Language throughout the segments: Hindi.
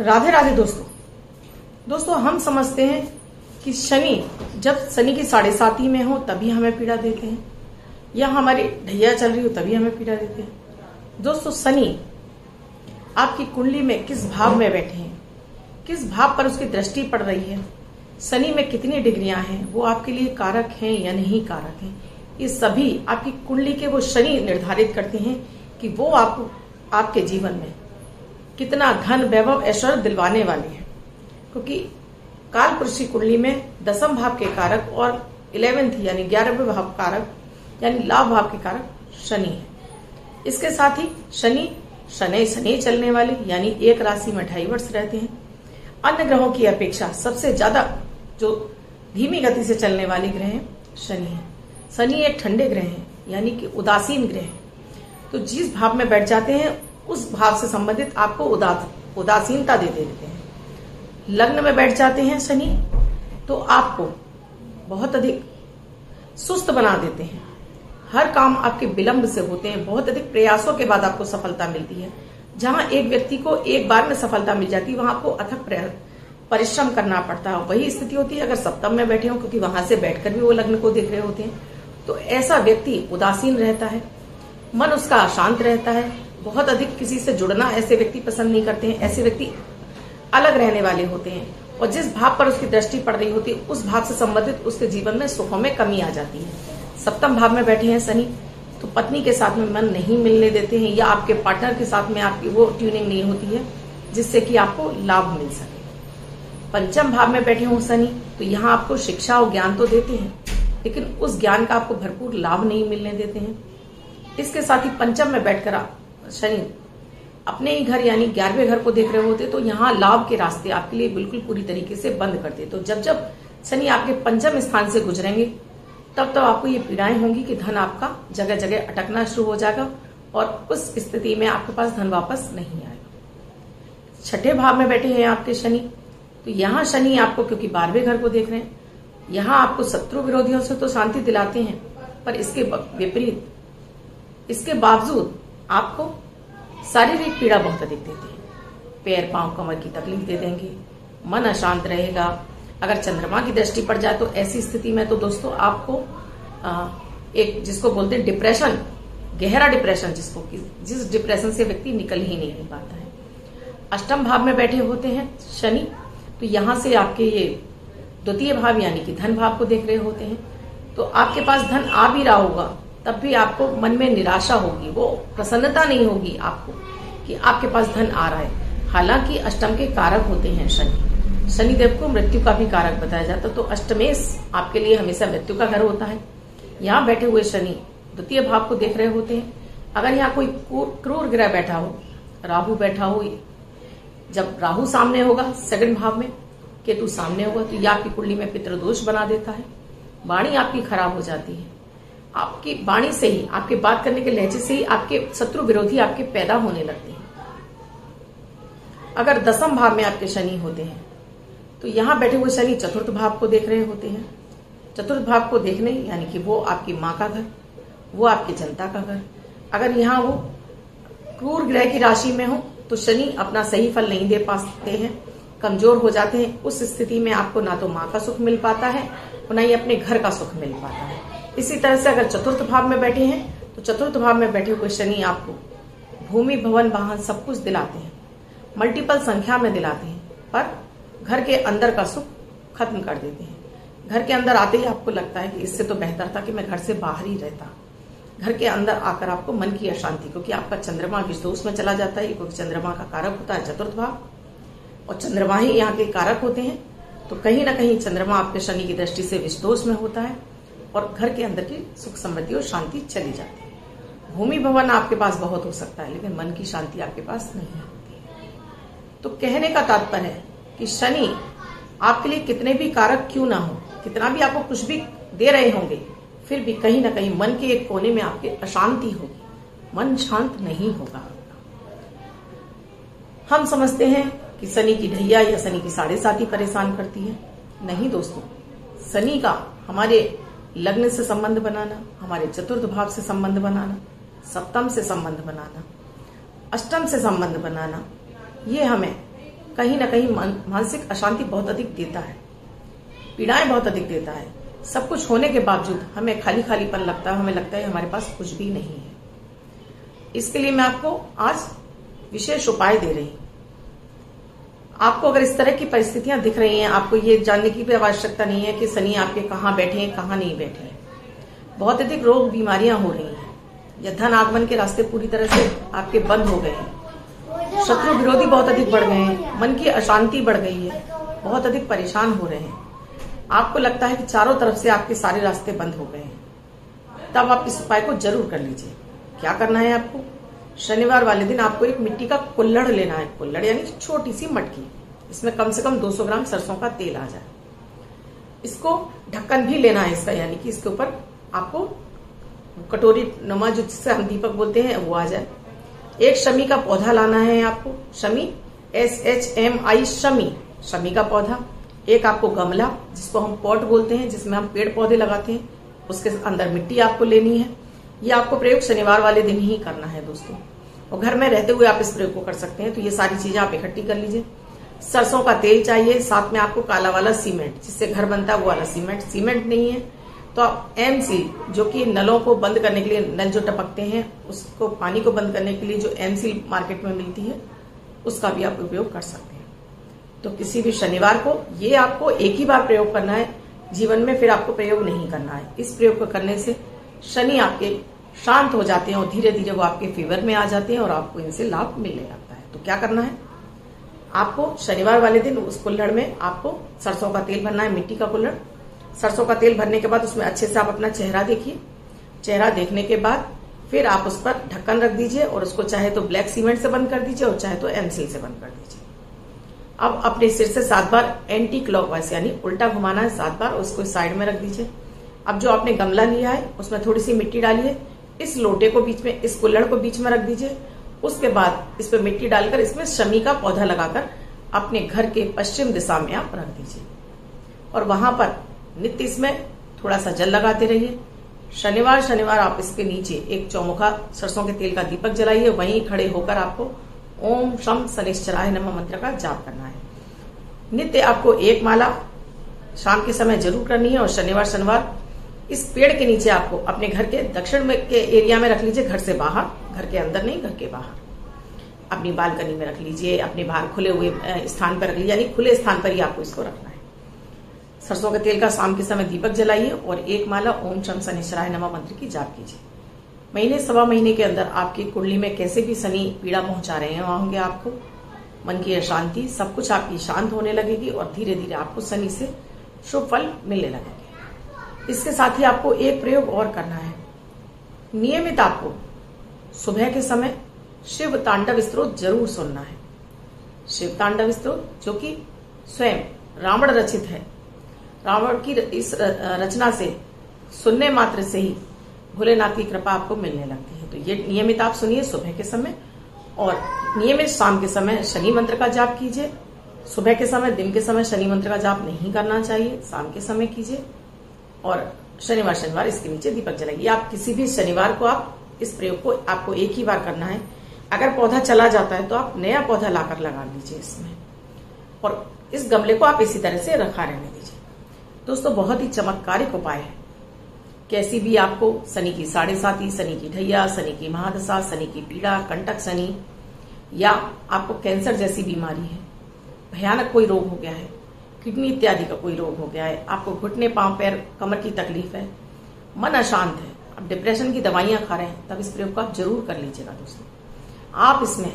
राधे राधे दोस्तों। दोस्तों, हम समझते हैं कि शनि जब शनि की साढ़े साथी में हो, तभी हमें पीड़ा देते हैं। या हमारी ढैया चल रही हो, तभी हमें पीड़ा देते हैं। दोस्तों, शनि आपकी कुंडली में किस भाव में बैठे हैं? किस भाव पर उसकी दृष्टि पड़ रही है? शनि में कितनी डिग्रियाँ हैं? वो आपके लिए कारक हैं या नहीं कारक हैं? ये सभी आपकी कुंडली के वो शनि निर्धारित करते हैं कि वो आप, आपके जीवन में कितना धन वैभव ऐश्वर्य दिलवाने वाले हैं। क्योंकि काल पुरुषी कुंडली में दसम भाव के कारक और इलेवेंथ यानी ग्यारहवें भाव कारक यानी लाभ भाव के कारक शनि है। इसके साथ ही शनि शनि शनि चलने वाले यानी एक राशि में ढाई वर्ष रहते हैं। अन्य ग्रहों की अपेक्षा सबसे ज़्यादा जो धीमी गति से चलने वाले ग्रह हैं, शनि है। शनि एक ठंडे ग्रह हैं, यानी कि उदासीन ग्रह हैं। तो जिस भाव में बैठ जाते हैं उस भाव से संबंधित आपको उदास उदासीनता दे देते हैं। लग्न में बैठ जाते हैं शनि तो आपको बहुत अधिक सुस्त बना देते हैं। हर काम आपके विलंब से होते हैं। बहुत अधिक प्रयासों के बाद आपको सफलता मिलती है। जहाँ एक व्यक्ति को एक बार में सफलता मिल जाती है, वहाँ आपको अथक परिश्रम करना पड़ता है। वही स्थिति होती है अगर सप्तम में बैठे हो, क्योंकि वहाँ से बैठकर भी वो लग्न को देख रहे होते हैं। तो ऐसा व्यक्ति उदासीन रहता है, मन उसका अशांत रहता है बहुत अधिक किसी से जुड़ना ऐसे व्यक्ति पसंद नहीं करते हैं, ऐसे व्यक्ति अलग रहने वाले होते हैं। और जिस भाव पर उसकी दृष्टि पड़ रही होती है उस भाव से संबंधित उसके जीवन में सुखों में कमी आ जाती है। सप्तम भाव में बैठे हैं शनि तो पत्नी के साथ में मन नहीं मिलने देते हैं, या आपके पार्टनर के साथ में आपकी वो ट्यूनिंग नहीं होती है, जिससे कि आपको लाभ मिल सके। पंचम भाव में बैठे हो शनि तो यहाँ आपको शिक्षा और ज्ञान तो देते हैं, लेकिन उस ज्ञान का आपको भरपूर लाभ नहीं मिलने देते हैं। इसके साथ ही पंचम में बैठकर शनि अपने ही घर यानी ग्यारहवें घर को देख रहे होते तो यहाँ लाभ के रास्ते आपके लिए बिल्कुल पूरी तरीके से बंद करते तो जब जब शनि आपके पंचम स्थान से गुजरेंगे, तब तब आपको ये पीड़ाएँ होंगी कि धन आपका जगह जगह अटकना शुरू हो जाएगा और उस स्थिति में आपके पास धन वापस नहीं आएगा। छठे भाव में बैठे हैं आपके शनि। तो यहाँ शनि आपको, क्योंकि बारहवें घर को देख रहे हैं, यहाँ आपको शत्रु विरोधियों से तो शांति दिलाते हैं, पर इसके विपरीत, इसके बावजूद आपको शारीरिक पीड़ा बहुत अधिक देते हैं। पैर पाँव कमर की तकलीफ़ दे देंगे। मन अशांत रहेगा। अगर चंद्रमा की दृष्टि पड़ जाए तो ऐसी स्थिति में तो दोस्तों आपको आ, एक जिसको बोलते हैं डिप्रेशन गहरा डिप्रेशन जिसको जिस डिप्रेशन से व्यक्ति निकल ही नहीं पाता है। अष्टम भाव में बैठे होते हैं शनि। तो यहाँ से आपके ये द्वितीय भाव यानी कि धन भाव को देख रहे होते हैं। तो आपके पास धन आ भी रहा होगा। तब भी आपको मन में निराशा होगी, वो प्रसन्नता नहीं होगी आपको कि आपके पास धन आ रहा है। हालाँकि अष्टम के कारक होते हैं शनि। शनिदेव को मृत्यु का भी कारक बताया जाता है तो अष्टमेश आपके लिए हमेशा मृत्यु का घर होता है। यहाँ बैठे हुए शनि द्वितीय भाव को देख रहे होते हैं। अगर यहाँ कोई क्रूर ग्रह बैठा हो, राहु बैठा हो, जब राहु सामने होगा सेकंड भाव में, केतु सामने होगा तो यह आपकी कुंडली में पितृदोष बना देता है। वाणी आपकी खराब हो जाती है। आपकी वाणी से ही, आपके बात करने के लहजे से ही आपके शत्रु विरोधी आपके पैदा होने लगते हैं। अगर दसम भाव में आपके शनि होते हैं तो यहाँ बैठे हुए शनि चतुर्थ भाव को देख रहे होते हैं। चतुर्थ भाव को देखने, यानी कि वो आपकी माँ का घर, वो आपकी जनता का घर। अगर यहाँ वो क्रूर ग्रह की राशि में हो तो शनि अपना सही फल नहीं दे पाते हैं, कमज़ोर हो जाते हैं। उस स्थिति में आपको ना तो माँ का सुख मिल पाता है और ना ही अपने घर का सुख मिल पाता है। इसी तरह से अगर चतुर्थ भाव में बैठे हैं तो चतुर्थ भाव में बैठे हुए शनि आपको भूमि, भवन, वाहन सब कुछ दिलाते हैं। मल्टीपल संख्या में दिलाते हैं, पर घर के अंदर का सुख खत्म कर देते हैं। घर के अंदर आते ही आपको लगता है कि इससे तो बेहतर था कि मैं घर से बाहर ही रहता। घर के अंदर आकर आपको मन की अशांति, क्योंकि आपका चंद्रमा विषदोष में चला जाता है क्योंकि चंद्रमा का कारक होता है चतुर्थ भाव। और चंद्रमा ही यहाँ के कारक होते हैं तो कहीं ना कहीं चंद्रमा आपके शनि की दृष्टि से विषदोष में होता है। और घर के अंदर की सुख समृद्धि और शांति चली जाती है। भूमि भवन आपके पास बहुत हो सकता है, लेकिन मन की शांति आपके पास नहीं होती तो कहने का तात्पर्य है कि शनि आपके लिए कितने भी कारक क्यों ना हो, कितना भी आपको कुछ भी दे रहे होंगे, फिर भी कहीं ना कहीं मन के एक कोने में आपके अशांति होगी। मन शांत नहीं होगा हम समझते हैं कि शनि की ढैया या शनि की साढ़े साथी परेशान करती है। नहीं दोस्तों, शनि का हमारे लग्न से संबंध बनाना, हमारे चतुर्थ भाव से संबंध बनाना, सप्तम से संबंध बनाना, अष्टम से संबंध बनाना, ये हमें कहीं ना कहीं मानसिक अशांति बहुत अधिक देता है। पीड़ाएँ बहुत अधिक देता है। सब कुछ होने के बावजूद हमें खाली खाली खालीपन लगता है, हमें लगता है हमारे पास कुछ भी नहीं है। इसके लिए मैं आपको आज विशेष उपाय दे रही आपको अगर इस तरह की परिस्थितियाँ दिख रही हैं, आपको ये जानने की भी आवश्यकता नहीं है कि शनि आपके कहाँ बैठे हैं, कहाँ नहीं बैठे हैं। बहुत अधिक रोग बीमारियाँ हो रही हैं। या धन आगमन के रास्ते पूरी तरह से आपके बंद हो गए हैं। शत्रु विरोधी बहुत अधिक बढ़ गए हैं, मन की अशांति बढ़ गई है, बहुत अधिक परेशान हो रहे हैं। आपको लगता है कि चारों तरफ़ से आपके सारे रास्ते बंद हो गए हैं। तब आप इस उपाय को ज़रूर कर लीजिए। क्या करना है आपको? शनिवार वाले दिन आपको एक मिट्टी का कुल्लड़ लेना है, कुल्लड़ यानी छोटी सी मटकी। इसमें कम से कम 200 ग्राम सरसों का तेल आ जाए। इसको ढक्कन भी लेना है इसका, यानी कि इसके ऊपर आपको कटोरी नुमा जो जिससे हम दीपक बोलते हैं, वो आ जाए। एक शमी का पौधा लाना है आपको, शमी एस एच एम आई शमी। शमी का पौधा, एक आपको गमला, जिसको हम पॉट बोलते हैं, जिसमें हम पेड़ पौधे लगाते हैं, उसके अंदर मिट्टी आपको लेनी है। ये आपको प्रयोग शनिवार वाले दिन ही करना है दोस्तों। और घर में रहते हुए आप इस प्रयोग को कर सकते हैं तो ये सारी चीज़ें आप इकट्ठी कर लीजिए। सरसों का तेल चाहिए, साथ में आपको काला वाला सीमेंट, जिससे घर बनता है वो वाला सीमेंट। सीमेंट नहीं है तो आप एम सी जो कि नलों को बंद करने के लिए नल जो टपकते हैं, उसको, पानी को बंद करने के लिए जो एम सी मार्केट में मिलती है, उसका भी आप उपयोग कर सकते हैं। तो किसी भी शनिवार को ये आपको एक ही बार प्रयोग करना है, जीवन में फिर आपको प्रयोग नहीं करना है। इस प्रयोग को करने से शनि आपके शांत हो जाते हैं और धीरे धीरे वो आपके फेवर में आ जाते हैं और आपको इनसे लाभ मिलने लगता है। तो क्या करना है? आपको शनिवार वाले दिन उस कुल्हड़ में आपको सरसों का तेल भरना है, मिट्टी का कुल्हड़। सरसों का तेल भरने के बाद उसमें अच्छे से आप अपना चेहरा देखिए। चेहरा देखने के बाद फिर आप उस पर ढक्कन रख दीजिए और उसको चाहे तो ब्लैक सीमेंट से बंद कर दीजिए और चाहे तो एमसील से बंद कर दीजिए। अब अपने सिर से सात बार एंटी क्लॉकवाइज यानी उल्टा घुमाना है, सात बार उसको साइड में रख दीजिए। अब जो आपने गमला लिया है, उसमें थोड़ी सी मिट्टी डालिए। इस लोटे को बीच में, इस कुल्लड़ को बीच में रख दीजिए। उसके बाद इस पर मिट्टी डालकर इसमें शमी का पौधा लगाकर अपने घर के पश्चिम दिशा में आप रख दीजिए। और वहाँ पर नित्य इसमें थोड़ा सा जल लगाते रहिए। शनिवार शनिवार आप इसके नीचे एक चौमुखा सरसों के तेल का दीपक जलाइए। वहीं खड़े होकर आपको ओम शम शनिश्चराय नम मंत्र का जाप करना है। नित्य आपको एक माला शाम के समय ज़रूर करनी है और शनिवार शनिवार इस पेड़ के नीचे आपको अपने घर के दक्षिण में के एरिया में रख लीजिए, घर से बाहर, घर के अंदर नहीं, घर के बाहर। अपनी बालकनी में रख लीजिए, अपने बाहर खुले हुए स्थान पर रख लीजिए, यानी खुले स्थान पर ही आपको इसको रखना है। सरसों के तेल का शाम के समय दीपक जलाइए और एक माला ओम शम शनिश्चराय नमा मंत्र की जाप कीजिए। महीने, सवा महीने के अंदर आपकी कुंडली में कैसे भी शनि पीड़ा पहुँचा रहे हैं होंगे आपको। मन की अशांति, सब कुछ आपकी शांत होने लगेगी और धीरे धीरे आपको शनि से शुभ फल मिलने लगेंगे। इसके साथ ही आपको एक प्रयोग और करना है। नियमित आपको सुबह के समय शिव तांडव स्त्रोत ज़रूर सुनना है। शिव तांडव स्त्रोत जो कि स्वयं रावण रचित है। रावण की इस रचना से, सुनने मात्र से ही भोलेनाथ की कृपा आपको मिलने लगती है। तो ये नियमित आप सुनिए सुबह के समय और नियमित शाम के समय शनि मंत्र का जाप कीजिए। सुबह के समय, दिन के समय शनि मंत्र का जाप नहीं करना चाहिए। शाम के समय कीजिए। और शनिवार शनिवार इसके नीचे दीपक जलाइए आप किसी भी शनिवार को आप इस प्रयोग को आपको एक ही बार करना है। अगर पौधा चला जाता है तो आप नया पौधा लाकर लगा लीजिए इसमें। और इस गमले को आप इसी तरह से रखा रहने दीजिए। दोस्तों, बहुत ही चमत्कारिक उपाय है। कैसी भी आपको शनि की साढ़े साथी शनि की ढैया, शनि की महादशा, शनि की पीड़ा, कंटक शनि, या आपको कैंसर जैसी बीमारी है, भयानक कोई रोग हो गया है किडनी इत्यादि का कोई रोग हो गया है, आपको घुटने, पाँव, पैर, कमर की तकलीफ़ है, मन अशांत है, आप डिप्रेशन की दवाइयाँ खा रहे हैं, तब इस प्रयोग को आप ज़रूर कर लीजिएगा दोस्तों। आप इसमें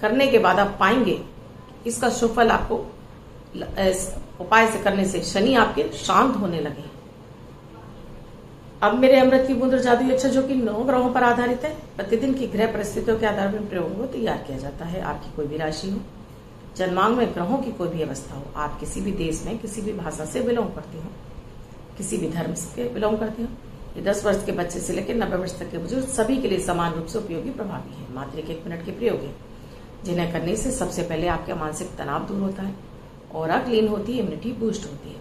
करने के बाद आप पाएँगे इसका सुफल आपको उपाय से करने से शनि आपके शांत होने लगे अब मेरे अमृत की बूंद जादू अच्छा जो कि नौ ग्रहों पर आधारित है, प्रतिदिन की ग्रह परिस्थितियों के आधार पर प्रयोग को तैयार किया जाता है आपकी कोई भी राशि हो। जन्मांग में ग्रहों की कोई भी अवस्था हो, आप किसी भी देश में किसी भी भाषा से बिलोंग करते हो, किसी भी धर्म से बिलोंग करते हो। ये दस वर्ष के बच्चे से लेकर नब्बे वर्ष तक के बुज़ुर्ग सभी के लिए समान रूप से उपयोगी प्रभावी है। मात्र एक मिनट के प्रयोग है। जिन्हें करने से सबसे पहले आपका मानसिक तनाव दूर होता है और क्लीन होती है इम्यूनिटी बूस्ट होती है।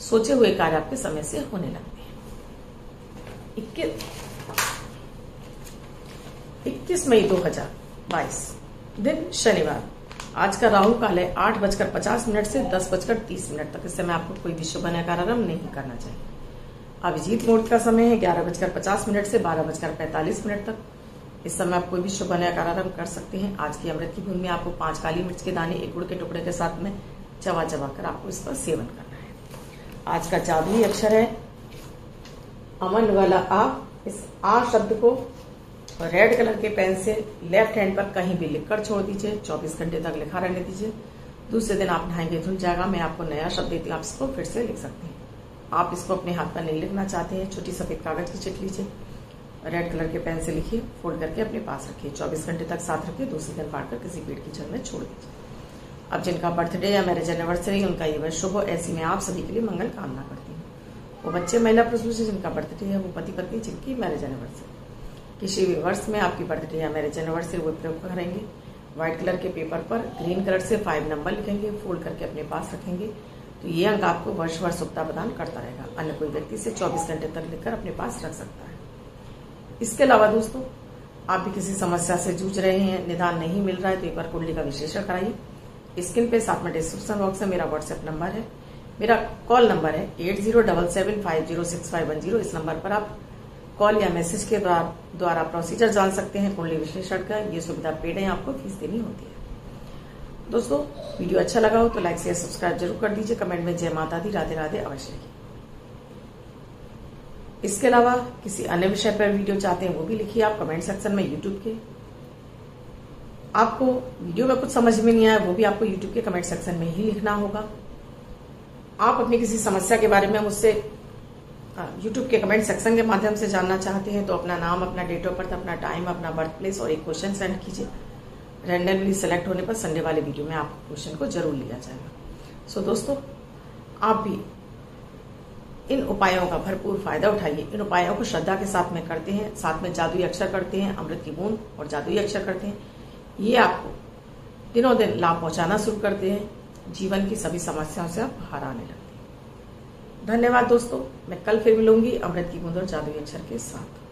सोचे हुए कार्य आपके समय से होने लगते हैं। इक्कीस मई 2022 दिन शनिवार। आज का राहु काल है, आठ बजकर पचास मिनट से दस बजकर तीस मिनट तक। इस समय आपको कोई भी शुभ आरंभ नहीं करना चाहिए। अभिजीत मुहूर्त का समय है, ग्यारह बजकर पचास मिनट से बारह बजकर पैंतालीस मिनट तक। इस समय आप कोई भी शुभ आरंभ कर सकते हैं। आज की अमृत की भूमि में आपको पाँच काली मिर्च के दाने, एक गुड़ के टुकड़े के साथ में चबा चबा कर आपको इसका सेवन करना है। आज का जादुई अक्षर है, अमन वाला आ। इस आ शब्द को रेड कलर के पेन से लेफ़्ट हैंड पर कहीं भी लिखकर छोड़ दीजिए। 24 घंटे तक लिखा रहने दीजिए। दूसरे दिन आप नहाएँगे, धुल जाएगा। मैं आपको नया शब्द देती हूँ, आप इसको फिर से लिख सकते हैं। आप इसको अपने हाथ पर नहीं लिखना चाहते हैं। छोटी सफ़ेद कागज़ की चिट लीजिए। रेड कलर के पेन से लिखिए फोल्ड करके अपने पास रखिए। 24 घंटे तक साथ रखिए दूसरे दिन बांट कर किसी पेड़ की जड़ में छोड़ दीजिए। अब जिनका बर्थडे या मैरिज एनिवर्सरी उनका ये वर्ष शुभ हो। ऐसी में आप सभी के लिए मंगल कामना करती हूँ। वो बच्चे महिला पुरुष जिनका बर्थडे है, वो पति पत्नी जिनकी मैरिज एनिवर्सरी किसी भी वर्ष में आपकी बर्थडे या मैरिज एनिवर्सरी वो प्रयोग करेंगे। व्हाइट कलर के पेपर पर ग्रीन कलर से फाइव नंबर लिखेंगे फोल्ड करके अपने पास रखेंगे। तो ये अंक आपको वर्ष वर्ष सुविधा प्रदान करता रहेगा। अन्य कोई व्यक्ति से 24 घंटे तक लिखकर अपने पास रख सकता है। इसके अलावा दोस्तों, आप भी किसी समस्या से जूझ रहे हैं, निदान नहीं मिल रहा है तो एक बार कुंडली का विश्लेषण कराइए। स्क्रीन पे साथ में डिस्क्रिप्शन बॉक्स में मेरा व्हाट्सएप नंबर है। मेरा कॉल नंबर है eight zero double seven five zero six five one zero इस नंबर पर आप कॉल या मैसेज के द्वारा प्रोसीजर जान सकते हैं, कुंडली विश्लेषण का, ये सुविधा पेड है, आपको फ़ीस देनी होती है। दोस्तों, वीडियो अच्छा लगा हो तो लाइक, शेयर, सब्सक्राइब ज़रूर कर दीजिए, कमेंट में जय माता दी, राधे राधे, अवश्य इसके अलावा, किसी अन्य विषय पर वीडियो चाहते हैं, वो भी लिखिए आप कमेंट सेक्शन में यूट्यूब के। आपको वीडियो में कुछ समझ में नहीं आया, वो भी आपको यूट्यूब के कमेंट सेक्शन में ही लिखना होगा। आप अपनी किसी समस्या के बारे में मुझसे यूट्यूब के कमेंट सेक्शन के माध्यम से जानना चाहते हैं तो अपना नाम अपना डेट ऑफ़ बर्थ अपना टाइम अपना बर्थ प्लेस और एक क्वेश्चन सेंड कीजिए। रैंडमली सेलेक्ट होने पर संडे वाले वीडियो में आपको क्वेश्चन को ज़रूर लिया जाएगा। सो so, दोस्तों आप भी इन उपायों का भरपूर फ़ायदा उठाइए। इन उपायों को श्रद्धा के साथ में करते हैं साथ में जादुई अक्षर करते हैं अमृत की बूंद और जादुई अक्षर करते हैं। ये आपको दिनों दिन लाभ पहुंचाना शुरू करते हैं। जीवन की सभी समस्याओं से आप बाहर आने लगते हैं। धन्यवाद दोस्तों। मैं कल फिर मिलूँगी अमृत की बूंद और जादुई अक्षर के साथ।